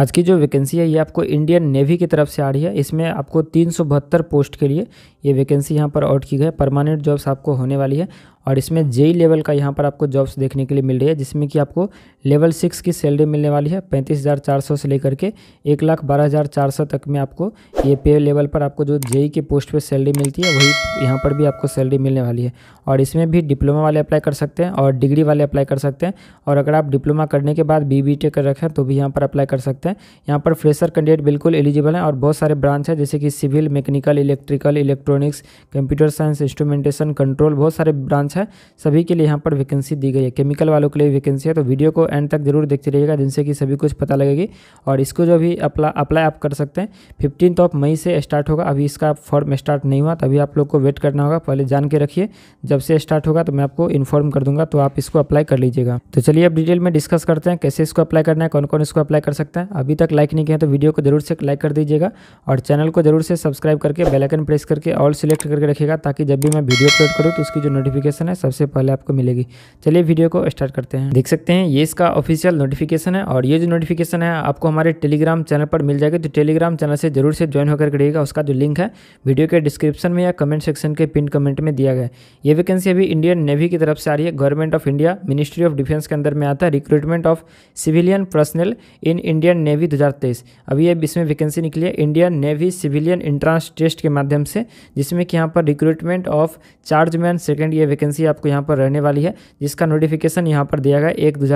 आज की जो वैकेंसी है, ये आपको इंडियन नेवी की तरफ़ से आ रही है। इसमें आपको तीन सौ बहत्तर पोस्ट के लिए ये वैकेंसी यहाँ पर आउट की गई है। परमानेंट जॉब्स आपको होने वाली है। और इसमें जेई लेवल का यहाँ पर आपको जॉब्स देखने के लिए मिल रही है, जिसमें कि आपको लेवल सिक्स की सैलरी मिलने वाली है, पैंतीस हज़ार चार सौ से लेकर के एक लाख बारह हज़ार चार सौ तक में आपको ये पे लेवल पर आपको जो जेई के पोस्ट पे सैलरी मिलती है, वही यहाँ पर भी आपको सैलरी मिलने वाली है। और इसमें भी डिप्लोमा वाले अप्लाई कर सकते हैं और डिग्री वाले अप्लाई कर सकते हैं। और अगर आप डिप्लोमा करने के बाद बी बी कर रखें तो भी यहाँ पर अप्लाई कर सकते हैं। यहाँ पर फ्रेशर कैंडिडेट बिल्कुल एलिजिबल हैं और बहुत सारे ब्रांच है, जैसे कि civil mechanical electrical electronics computer science instrumentation control बहुत सारे ब्रांच है। सभी के लिए यहाँ पर वैकेंसी दी गई है। केमिकल वालों के लिए वैकेंसी है तो वीडियो को एंड तक ज़रूर देखते रहिएगा, जिनसे कि सभी कुछ पता लगेगी। और इसको जो भी अप्लाई अप्लाई आप कर सकते हैं फिफ्टीन ऑफ़ मई से स्टार्ट होगा। अभी इसका फॉर्म स्टार्ट नहीं हुआ, तभी आप लोग को वेट करना होगा। पहले जान के रखिए, जब से स्टार्ट होगा तो मैं आपको इन्फॉर्म कर दूँगा तो आप इसको अप्लाई कर लीजिएगा। तो चलिए अब डिटेल में डिस्कस करते हैं, कैसे इसको अप्लाई करना है कौन कौन इसको अप्लाई कर सकता है। अभी तक लाइक नहीं किया तो वीडियो को ज़रूर से लाइक कर दीजिएगा। और चैनल को ज़रूर से सब्सक्राइब करके बेलाइकन प्रेस करके ऑल सिलेक्ट करके रखिएगा, ताकि जब भी मैं वीडियो अपलोड करूँ तो उसकी जो नोटिफिकेशन है, सबसे पहले आपको मिलेगी। चलिए वीडियो को स्टार्ट करते हैं। देख सकते हैं, ये इसका ऑफिशियल नोटिफिकेशन है और ये जो नोटिफिकेशन है, आपको हमारे टेलीग्राम चैनल पर मिल जाएगी। तो टेलीग्राम चैनल से ज़रूर से ज्वाइन होकर करिएगा उसका जो लिंक है वीडियो के डिस्क्रिप्शन में या कमेंट सेक्शन के पिन कमेंट में दिया गया ये वैकेंसी अभी इंडियन नेवी की तरफ़ से आ रही है। Government of India ministry of defence के अंदर में आता है। Recruitment of civilian personnel in Indian navy दो अभी ये इसमें वैकेंसी निकली है Indian navy civilian entrance test के माध्यम से, जिसमें कि यहाँ पर रिक्रूटमेंट ऑफ़ चार्जमैन सेकेंड ये वैकेंसी आपको यहाँ पर रहने वाली है, जिसका नोटिफिकेशन यहाँ पर दिया गया एक दो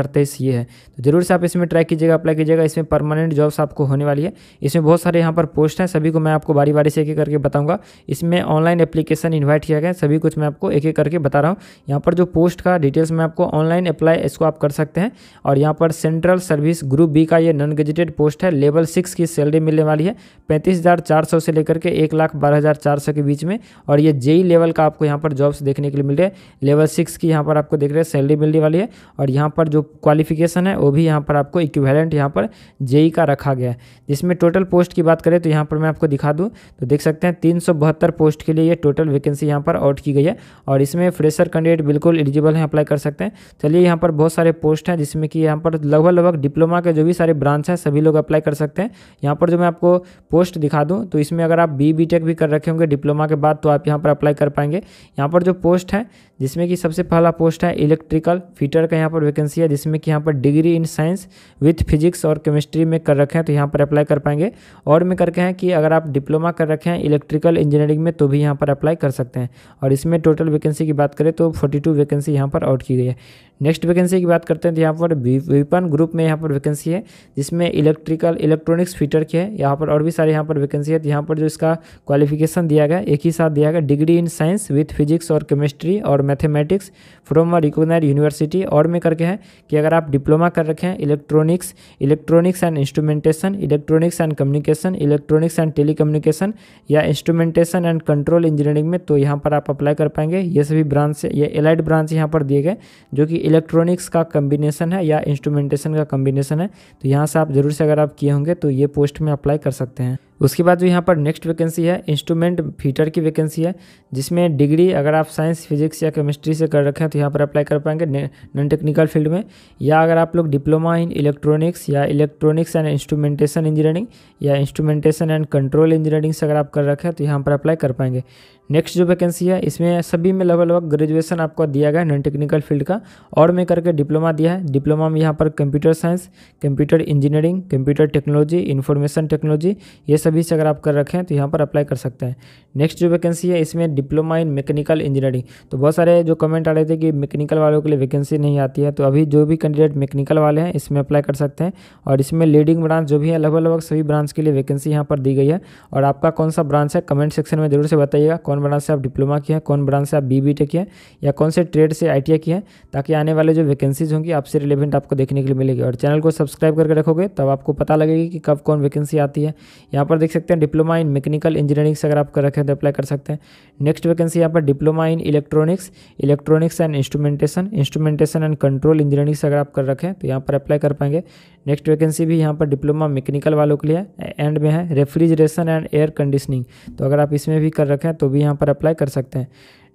ये है। तो ज़रूर से आप इसमें ट्राई कीजिएगा अप्लाई कीजिएगा, इसमें परमानेंट जॉब्स आपको होने वाली है। इसमें बहुत सारे यहाँ पर पोस्ट हैं, सभी को मैं आपको बारी बारी से एक एक करके बताऊँगा। इसमें ऑनलाइन एप्लीकेशन इन्वाइट किया गया सभी कुछ मैं आपको एक एक करके बता रहा हूँ। यहाँ पर जो पोस्ट का डिटेल्स मैं आपको ऑनलाइन अप्लाई इसको आप कर सकते हैं। और यहाँ पर सेंट्रल सर्विस ग्रुप बी का ये नॉन गेजिटेड पोस्ट है लेवल सिक्स की सैलरी मिलने वाली है, पैंतीस सौ लेकर के एक लाख बारह हज़ार चार सौ के बीच में। और ये जेई लेवल का आपको यहाँ पर जॉब्स देखने के लिए मिल रहा हैं। लेवल सिक्स की यहाँ पर आपको देख रहे हैं सैलरी मिलने वाली है और यहाँ पर जो क्वालिफिकेशन है वो भी यहाँ पर आपको इक्विवेलेंट यहाँ पर जेई का रखा गया है जिसमें टोटल पोस्ट की बात करें तो यहाँ पर मैं आपको दिखा दूँ तो देख सकते हैं तीन सौ बहत्तर पोस्ट के लिए ये टोटल वैकेंसी यहाँ पर आउट की गई है और इसमें फ्रेशर कैंडिडेट बिल्कुल एलिजिबल हैं अप्लाई कर सकते हैं चलिए यहाँ पर बहुत सारे पोस्ट हैं जिसमें कि यहाँ पर लगभग लगभग डिप्लोमा के जो भी सारे ब्रांच हैं सभी लोग अप्लाई कर सकते हैं यहाँ पर जो मैं आपको पोस्ट दिखा दूँ तो इसमें अगर आप बी बी टेक भी कर रखे होंगे डिप्लोमा के बाद तो आप यहाँ पर अप्लाई कर पाएँगे यहाँ पर जो पोस्ट है जिसमें कि सबसे पहला पोस्ट है इलेक्ट्रिकल फीटर का यहाँ पर वैकेंसी है जिसमें कि यहाँ पर degree in science with physics और केमिस्ट्री में कर रखे हैं तो यहाँ पर अप्लाई कर पाएँगे और में करके हैं कि अगर आप डिप्लोमा कर रखे हैं इलेक्ट्रिकल इंजीनियरिंग में तो भी यहाँ पर अप्लाई कर सकते हैं और इसमें टोटल वैकेंसी की बात करें तो फोर्टी वैकेंसी यहाँ पर आउट की गई है नेक्स्ट वैकेंसी की बात करते हैं तो यहाँ पर विपन ग्रुप में यहाँ पर वैकेंसी है जिसमें इलेक्ट्रिकल इलेक्ट्रॉनिक्स फीटर की है यहाँ पर और भी सारे यहाँ पर वैकेंसी है तो यहाँ पर जो इसका क्वालिफिकेशन दिया गया एक ही साथ दिया गया degree in science with physics और केमिस्ट्री और mathematics from a recognise university और में करके है कि अगर आप डिप्लोमा कर रखे हैं electronics electronics and instrumentation electronics and communication electronics and telecommunication या इंस्ट्रूमेंटेशन एंड कंट्रोल इंजीनियरिंग में तो यहाँ पर आप अप्लाई कर पाएँगे। ये सभी ब्रांच ये एलाइड ब्रांच यहाँ पर दिए गए, जो कि इलेक्ट्रॉनिक्स का कम्बिनेशन है या इंस्ट्रूमेंटेशन का कम्बिनेशन है। तो यहाँ से आप ज़रूर से अगर आप किए होंगे तो ये पोस्ट में अप्लाई कर सकते हैं। उसके बाद जो यहाँ पर नेक्स्ट वैकेंसी है इंस्ट्रूमेंट फीटर की वैकेंसी है, जिसमें डिग्री अगर आप साइंस फिजिक्स या केमिस्ट्री से कर रखे तो यहाँ पर अप्लाई कर पाएँगे नॉन टेक्निकल फ़ील्ड में। या अगर आप लोग डिप्लोमा इन इलेक्ट्रॉनिक्स या इलेक्ट्रॉनिक्स एंड इंस्ट्रूमेंटेशन इंजीनियरिंग या इंस्ट्रूमेंटेशन एंड कंट्रोल इंजीनियरिंग से अगर आप कर रखें तो यहाँ पर अप्लाई कर पाएँगे। नेक्स्ट जो वैकेंसी है, इसमें सभी में लगभग लगभग ग्रेजुएशन आपको दिया गया है नॉन टेक्निकल फ़ील्ड का। और में करके डिप्लोमा दिया है। डिप्लोमा में यहाँ पर computer science computer engineering computer technology information technology ये सभी से अगर आप कर रखें तो यहाँ पर अप्लाई कर सकते हैं। नेक्स्ट जो वैकेंसी है, इसमें डिप्लोमा इन मैकेनिकल इंजीनियरिंग तो बहुत सारे जो कमेंट आ रहे थे कि मैकेनिकल वालों के लिए वैकेंसी नहीं आती है तो अभी जो भी कैंडिडेट मैकेनिकल वाले हैं, इसमें अप्लाई कर सकते हैं। और इसमें लीडिंग ब्रांच जो भी है, लगभग लगभग सभी ब्रांच के लिए वैकेंसी यहाँ पर दी गई है। और आपका कौन सा ब्रांच है कमेंट सेक्शन में ज़रूर से बताइएगा, कौन ब्रांच से आप डिप्लोमा किया कौन ब्रांच से आप बी बी किया या कौन से ट्रेड से आई टी किया ताकि आने वाले जो वैकेंसीज होंगी, आपसे रिलेवेंट आपको देखने के लिए मिलेगी। और चैनल को सब्सक्राइब करके रखोगे, तब आपको पता लगेगी कि कब कौन वैकेंसी आती है। यहाँ पर देख सकते हैं डिप्लोमा इन मैकेनिकल इंजीनियरिंग से अगर आप कर रखे हैं तो अप्लाई कर सकते हैं। नेक्स्ट वैकेंसी यहाँ पर diploma in electronics electronics and instrumentation instrumentation and control engineering से अगर आप कर रखें तो यहाँ पर अप्लाई कर पाएँगे। नेक्स्ट वैकेंसी भी यहाँ पर डिप्लोमा मैकेनिकल वालों के लिए एंड में है रेफ्रिजरेशन एंड एयर कंडीशनिंग तो अगर आप इसमें भी कर रखें तो भी यहाँ पर अप्लाई कर सकते हैं।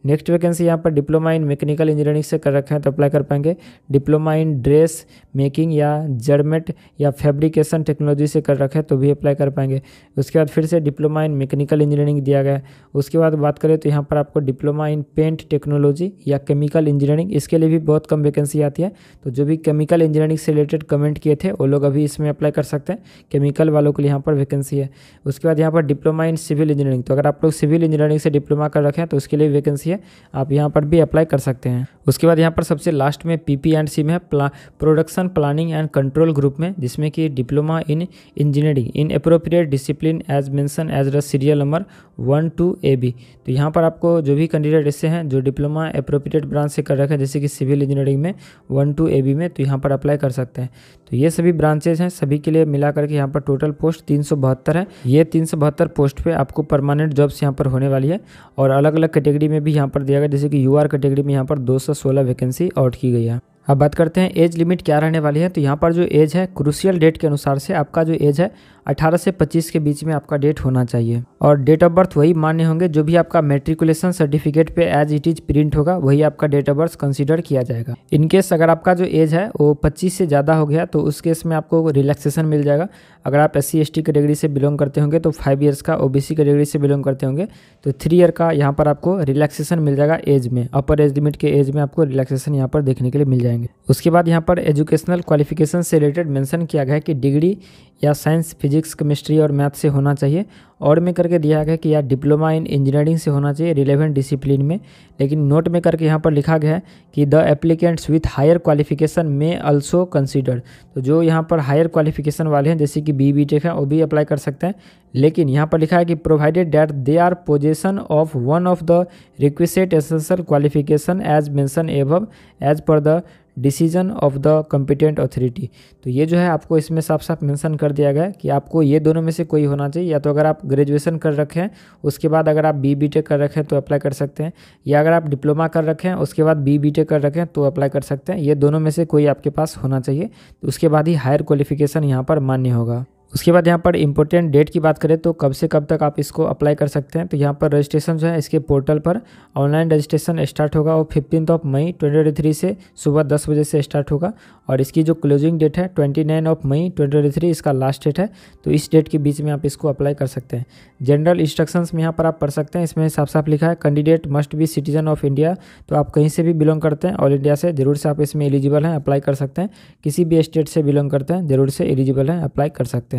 नेक्स्ट वैकेंसी यहाँ पर डिप्लोमा इन मैकेनिकल इंजीनियरिंग से कर रखे हैं तो अप्लाई कर पाएँगे। डिप्लोमा इन ड्रेस मेकिंग या जर्मेट या फैब्रिकेशन टेक्नोलॉजी से कर रखे हैं तो भी अप्लाई कर पाएँगे। उसके बाद फिर से डिप्लोमा इन मैकेनिकल इंजीनियरिंग दिया गया उसके बाद बात करें तो यहाँ पर आपको डिप्लोमा इन पेंट टेक्नोलॉजी या केमिकल इंजीनियरिंग इसके लिए भी बहुत कम वैकेंसी आती है। तो जो भी केमिकल इंजीनियरिंग से रिलेटेड कमेंट किए थे, वो लोग अभी इसमें अप्लाई कर सकते हैं। केमिकल वालों के लिए यहाँ पर वैकेंसी है। उसके बाद यहाँ पर डिप्लोमा इन सिविल इंजीनियरिंग तो अगर आप लोग सिविल इंजीनियरिंग से डिप्लोमा कर रखें तो उसके लिए वैकेंसी है आप यहाँ पर भी अप्लाई कर सकते हैं। उसके बाद यहाँ पर सबसे लास्ट में पी पी एंड सी में है production planning and control group में, जिसमें कि diploma in engineering in appropriate discipline as mention as the serial number one two A B तो यहाँ पर आपको जो भी कैंडिडेट ऐसे हैं, जो डिप्लोमा अप्रोप्रिएट ब्रांच से कर रखे हैं, जैसे कि सिविल इंजीनियरिंग में वन टू ए बी में तो यहाँ पर अप्लाई कर सकते हैं। तो ये सभी ब्रांचेज हैं, सभी के लिए मिला करके यहाँ पर टोटल पोस्ट तीन है। ये तीन पोस्ट पे आपको परमानेंट जॉब्स यहाँ पर होने वाली है और अलग अलग कैटेगरी में भी यहाँ पर दिया गया, जैसे कि यू कैटेगरी में यहाँ पर 216 वैकेंसी आउट की गई है। अब बात करते हैं एज लिमिट क्या रहने वाली है? तो यहाँ पर जो एज है क्रूसियल डेट के अनुसार से आपका जो एज है 18 से 25 के बीच में आपका डेट होना चाहिए। और डेट ऑफ़ बर्थ वही मान्य होंगे, जो भी आपका मेट्रिकुलेशन सर्टिफिकेट पे एज इट इज़ प्रिंट होगा, वही आपका डेट ऑफ़ बर्थ कंसिडर किया जाएगा। इनकेस अगर आपका जो एज है, वो 25 से ज़्यादा हो गया तो उस केस में आपको रिलैक्सेशन मिल जाएगा। अगर आप एस सी एस कैटेगरी से बिलोंग करते होंगे तो फाइव ईयर्स का ओ बी सी कैटेगरी से बिलोंग करते होंगे तो थ्री ईयर का यहाँ पर आपको रिलैक्सेशन मिल जाएगा एज में। अपर एज लिमिट के एज में आपको रिलैक्सेशन यहाँ पर देखने के लिए मिल जाएँगे। उसके बाद यहाँ पर एजुकेशनल क्वालिफिकेशन से रिलेटेड मेंशन किया गया है कि डिग्री या साइंस फिजिक्स केमिस्ट्री और मैथ से होना चाहिए। और में करके दिया गया कि या डिप्लोमा इन इंजीनियरिंग से होना चाहिए, रिलेवेंट डिसिप्लिन में। लेकिन नोट में करके यहाँ पर लिखा गया है कि the applicants with higher qualification में अल्सो कंसिडर्ड। तो जो यहाँ पर हायर क्वालिफिकेशन वाले हैं, जैसे कि बी बी टेक है, वो भी अप्लाई कर सकते हैं। लेकिन यहाँ पर लिखा है कि provided that they are possession of one of the requested essential qualification as mention above as per the decision of the competent authority तो ये जो है आपको इसमें साफ़ साफ़ मेंशन कर दिया गया है कि आपको ये दोनों में से कोई होना चाहिए। या तो अगर आप ग्रेजुएशन कर रखें उसके बाद अगर आप बी बी टेक कर रखें तो अप्लाई कर सकते हैं। या अगर आप डिप्लोमा कर रखें उसके बाद बी बी टेक कर रखें तो अप्लाई कर सकते हैं। ये दोनों में से कोई आपके पास होना चाहिए। तो उसके बाद ही हायर क्वालिफिकेशन यहाँ पर मान्य होगा। उसके बाद यहाँ पर इंपॉर्टेंट डेट की बात करें तो कब से कब तक आप इसको अप्लाई कर सकते हैं। तो यहाँ पर रजिस्ट्रेशन जो है, इसके पोर्टल पर ऑनलाइन रजिस्ट्रेशन स्टार्ट होगा और फिफ्टीन ऑफ़ मई ट्वेंटी से सुबह दस बजे से स्टार्ट होगा। और इसकी जो क्लोजिंग डेट है twenty nine of May twenty इसका लास्ट डेट है। तो इस डेट के बीच में आप इसको अप्लाई कर सकते हैं। जनरल इंस्ट्रक्शन में यहाँ पर आप पढ़ सकते हैं। इसमें साफ़ साफ़ लिखा है candidate must be citizen of India तो आप कहीं से भी बिलोंग करते हैं ऑल इंडिया से, ज़रूर से आप इसमें एलिजिबल हैं अप्लाई कर सकते हैं। किसी भी स्टेट से बिलोंग करते हैं, ज़रूर से एलिजिबल हैं अप्लाई कर सकते हैं।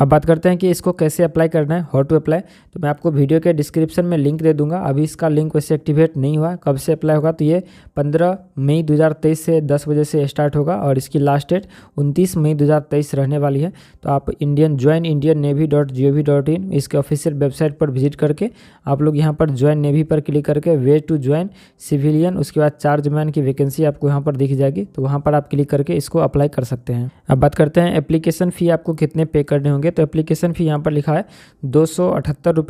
अब बात करते हैं कि इसको कैसे अप्लाई करना है हाउ टू अप्लाई तो मैं आपको वीडियो के डिस्क्रिप्शन में लिंक दे दूँगा। अभी इसका लिंक वैसे एक्टिवेट नहीं हुआ, कब से अप्लाई होगा तो ये 15 मई 2023 से 10 बजे से स्टार्ट होगा और इसकी लास्ट डेट 29 मई 2023 रहने वाली है। तो आप Indian join Indian navy dot G O V dot in इसके ऑफिशियल वेबसाइट पर विज़िट करके आप लोग यहाँ पर ज्वाइन नेवी पर क्लिक करके वे टू ज्वाइन सिविलियन उसके बाद चार्ज मैन की वैकेंसी आपको यहाँ पर दिख जाएगी। तो वहाँ पर आप क्लिक करके इसको अप्लाई कर सकते हैं। अब बात करते हैं एप्लीकेशन फ़ी आपको कितने पे करने होंगे। होंगे तो एप्लीकेशन फ़ी यहाँ पर लिखा है। दो सौ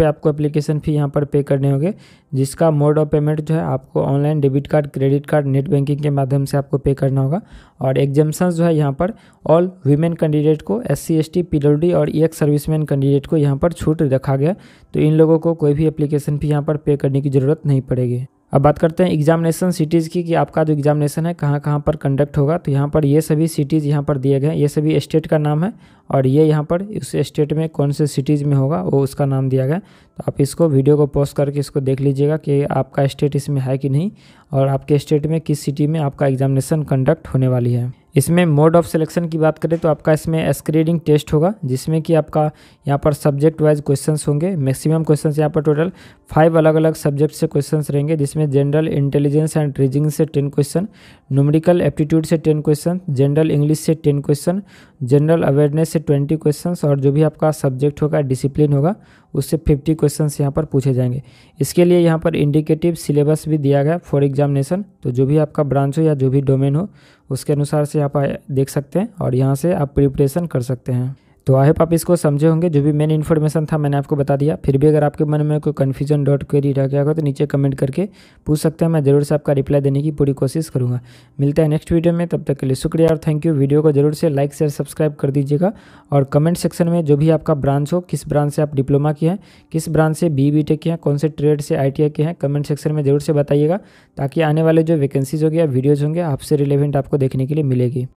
आपको एप्लीकेशन फ़ी यहाँ पर पे करने होंगे, जिसका मोड ऑफ़ पेमेंट जो है आपको online debit card credit card net banking के माध्यम से आपको पे करना होगा। और एग्जाम्सन जो है यहाँ पर ऑल वीमेन कैंडिडेट को एस सी एस टी और ई एक्स सर्विसमैन कैंडिडेट को यहाँ पर छूट रखा गया। तो इन लोगों को कोई भी एप्लीकेशन फ़ी यहाँ पर पे करने की ज़रूरत नहीं पड़ेगी। अब बात करते हैं एग्जामिनेशन सिटीज़ की, कि आपका जो एग्जामिनेशन है, कहाँ कहाँ पर कंडक्ट होगा। तो यहाँ पर ये सभी सिटीज़ यहाँ पर दिए गए ये सभी स्टेट का नाम है और ये यहाँ पर उस स्टेट में कौन से सिटीज़ में होगा, वो उसका नाम दिया गया तो आप इसको वीडियो को पोस्ट करके इसको देख लीजिएगा कि आपका स्टेट इसमें है कि नहीं और आपके स्टेट में किस सिटी में आपका एग्जामिनेशन कंडक्ट होने वाली है। इसमें मोड ऑफ़ सिलेक्शन की बात करें तो आपका इसमें स्क्रीडिंग टेस्ट होगा, जिसमें कि आपका यहाँ पर सब्जेक्ट वाइज क्वेश्चंस होंगे। मैक्सिमम क्वेश्चंस यहाँ पर टोटल फाइव अलग अलग सब्जेक्ट से क्वेश्चंस रहेंगे, जिसमें जनरल इंटेलिजेंस एंड रीजिंग से टेन क्वेश्चन न्यूमेरिकल एप्टीट्यूड से टेन क्वेश्चन जनरल इंग्लिश से टेन क्वेश्चन जनरल अवेयरनेस से ट्वेंटी क्वेश्चन और जो भी आपका सब्जेक्ट होगा, डिसिप्लिन होगा, उससे फिफ्टी क्वेश्चन यहाँ पर पूछे जाएँगे। इसके लिए यहाँ पर इंडिकेटिव सिलेबस भी दिया गया फॉर एग्जामिनेशन। तो जो भी आपका ब्रांच हो या जो भी डोमेन हो, उसके अनुसार से आप देख सकते हैं और यहाँ से आप प्रिपरेशन कर सकते हैं। तो आई होप आप इसको समझे होंगे, जो भी मेन इन्फॉर्मेशन था मैंने आपको बता दिया। फिर भी अगर आपके मन में कोई कन्फ्यूज़न डॉट क्वेरी रह गया होगा तो नीचे कमेंट करके पूछ सकते हैं। मैं ज़रूर से आपका रिप्लाई देने की पूरी कोशिश करूँगा। मिलता है नेक्स्ट वीडियो में। तब तक के लिए शुक्रिया और थैंक यू वीडियो को ज़रूर से लाइक शेयर सब्सक्राइब कर दीजिएगा। और कमेंट सेक्शन में जो भी आपका ब्रांच हो, किस ब्रांच से आप डिप्लोमा किए हैं, किस ब्रांच से बी बी टेक हैं, कौन से ट्रेड से आई किए हैं कमेंट सेक्शन में ज़रूर से बताइएगा, ताकि आने वाले जो वैकेंसीज होगी या वीडियोज़ होंगे, आपसे रिलेवेंट आपको देखने के लिए मिलेगी।